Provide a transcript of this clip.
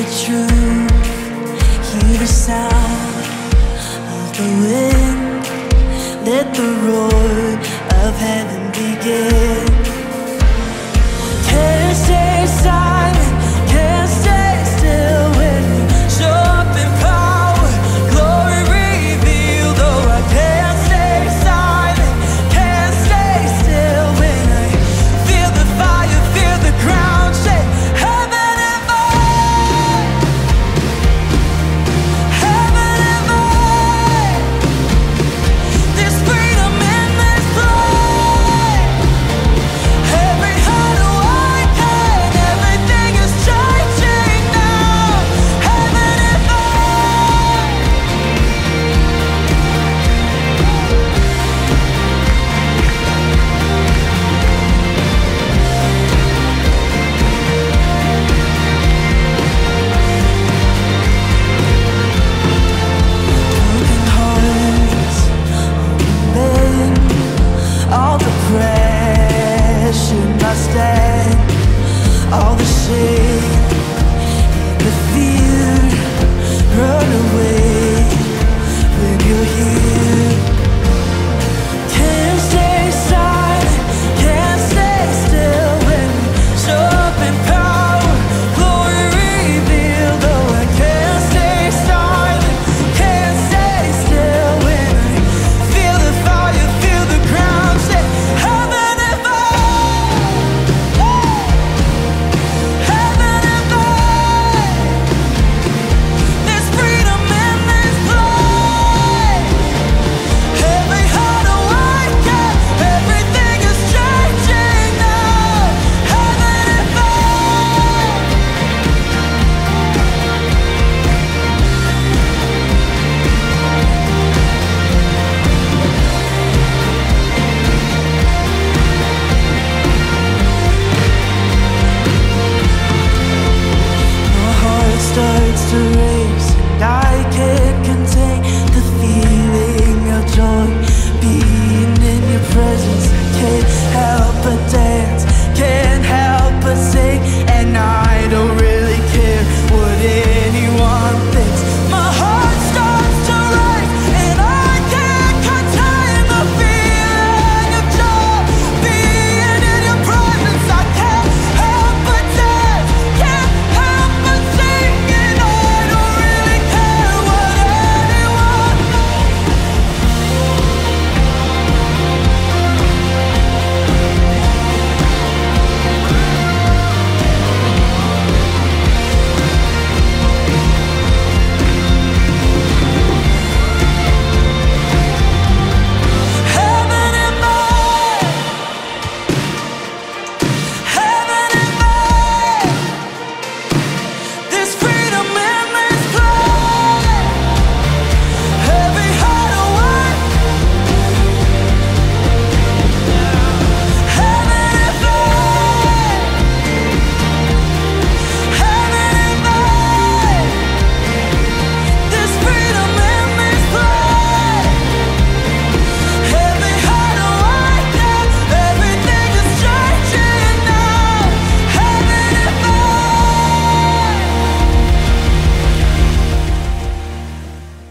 the truth, hear the sound of the wind, let the roar of heaven begin.